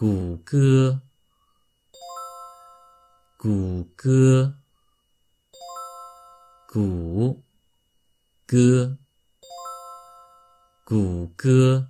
谷歌谷歌谷歌谷歌。